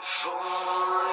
for